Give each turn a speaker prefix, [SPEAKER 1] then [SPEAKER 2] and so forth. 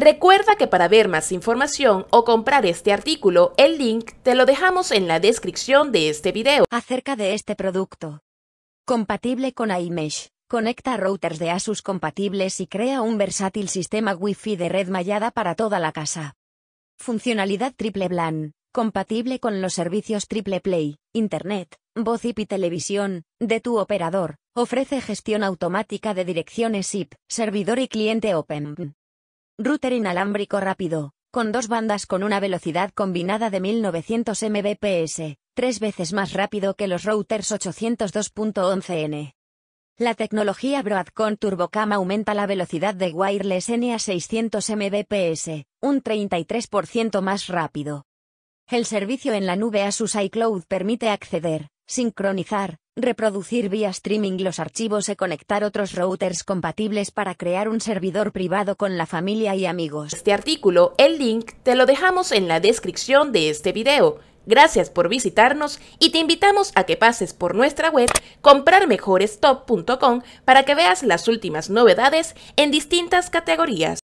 [SPEAKER 1] Recuerda que para ver más información o comprar este artículo, el link te lo dejamos en la descripción de este video.
[SPEAKER 2] Acerca de este producto. Compatible con iMesh. Conecta routers de Asus compatibles y crea un versátil sistema Wi-Fi de red mallada para toda la casa. Funcionalidad triple blan compatible con los servicios Triple Play, Internet, voz IP y televisión, de tu operador, ofrece gestión automática de direcciones IP, servidor y cliente Open. Router inalámbrico rápido, con dos bandas con una velocidad combinada de 1900 Mbps, tres veces más rápido que los routers 802.11n. La tecnología Broadcom TurboCam aumenta la velocidad de wireless N a 600 Mbps, un 33% más rápido. El servicio en la nube Asus iCloud permite acceder, sincronizar, reproducir vía streaming los archivos y conectar otros routers compatibles para crear un servidor privado con la familia y amigos.
[SPEAKER 1] Este artículo, el link, te lo dejamos en la descripción de este video. Gracias por visitarnos y te invitamos a que pases por nuestra web comprarmejorestop.com para que veas las últimas novedades en distintas categorías.